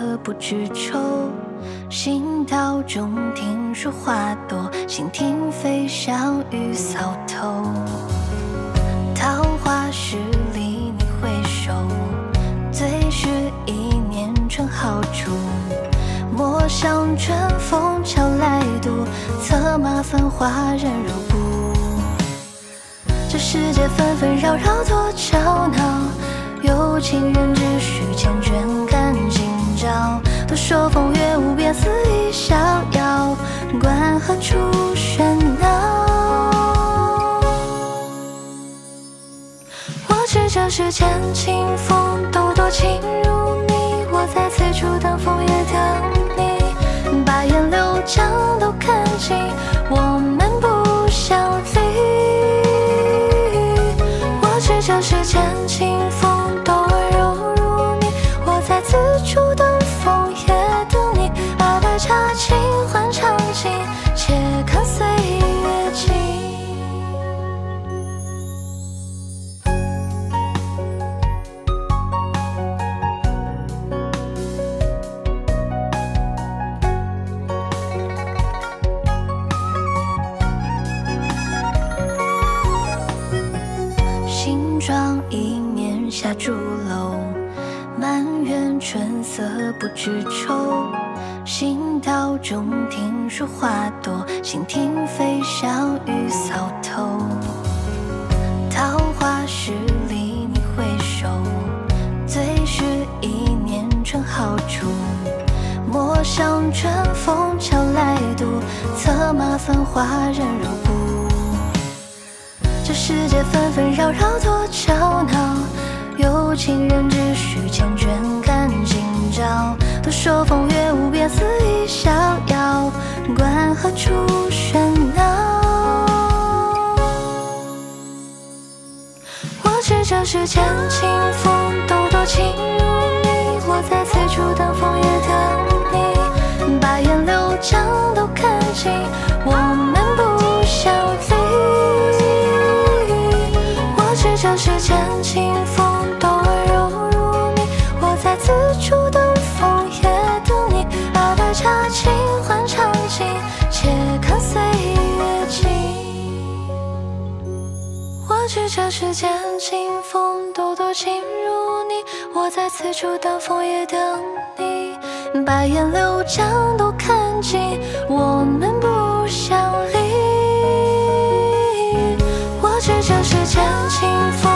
春色不知愁。行道中听说花朵，蜻蜓飞翔雨扫头。桃花十里你回首，最是一年春好处。陌上春风悄来渡，策马繁华人如故。这世界纷纷扰扰多吵闹，有情人只需缱绻都说风月无边，肆意逍遥，管何处喧闹？我知这世间清风都多情如你，我在此处等风也等你，把烟柳江都看尽，我们不相离。我知这世间清风都下朱楼，满园春色不知愁。行道中听说花朵，蜻蜓飞翔雨扫头。桃花十里你回首，最是一年春好处。陌上春风悄来度，策马繁华人如故。这世界纷纷扰扰多吵闹，有情人只需缱绻看今朝。都说风月无边，肆意逍遥，管何处喧闹？我知这世间清风都多情如你，我在此处等风也等你，把烟柳江都看尽，我们不相离。我知这世间清风我知这世间清风朵多轻入你，我在此处等风也等你，把烟柳江都看尽，我们不相离。我知这世间清风。